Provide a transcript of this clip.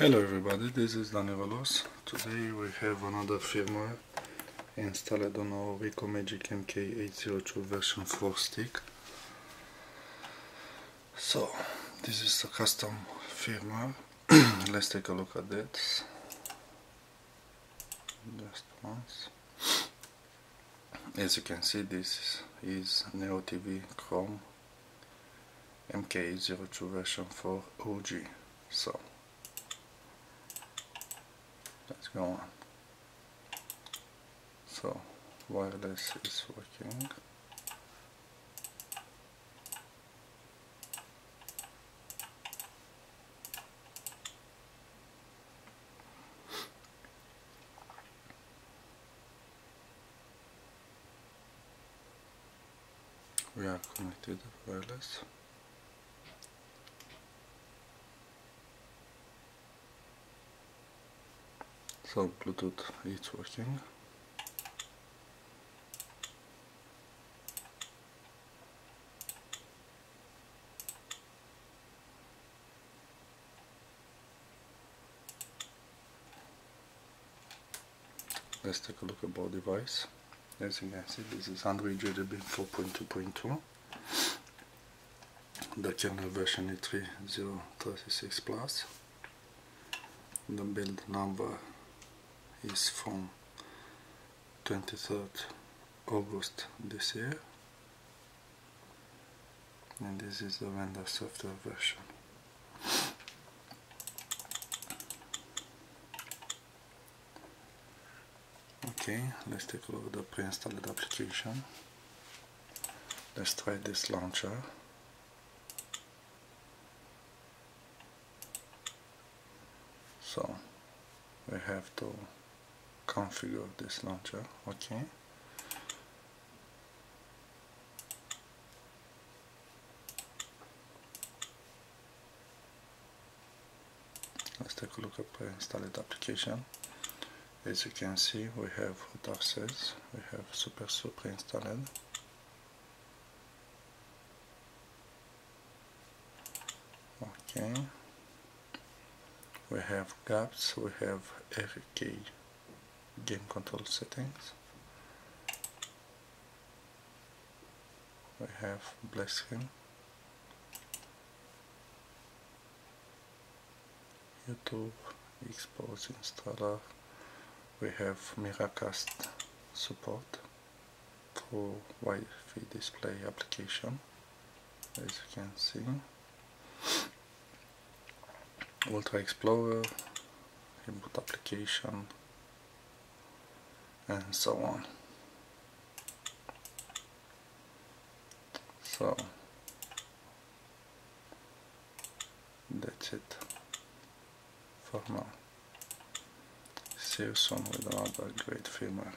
Hello everybody, this is Dani Rolos. Today we have another firmware installed on our Rikomagic MK802 version 4 stick. So, this is a custom firmware. Let's take a look at that. Just once. As you can see, this is Neo TV Chrome MK802 version 4 OG. So, let's go on. So wireless is working. We are connected wireless so Bluetooth is working. Let's take a look at about device. As you can see this is Android JDB 4.2.2 the kernel version is 3036 plus. The build number is from 23rd August this year. And this is the vendor software version. Okay let's take a look at the pre-installed application. Let's try this launcher. So we have to configure this launcher. Okay. Let's take a look at the installed application. As you can see we have access. We have super super installed. Okay. We have GApps. We have RK game control settings. We have black screen. YouTube Xposed installer. We have Miracast support for Wi-Fi display application as you can see. Ultra Explorer input application and so on. So that's it for now. See you soon with another great firmware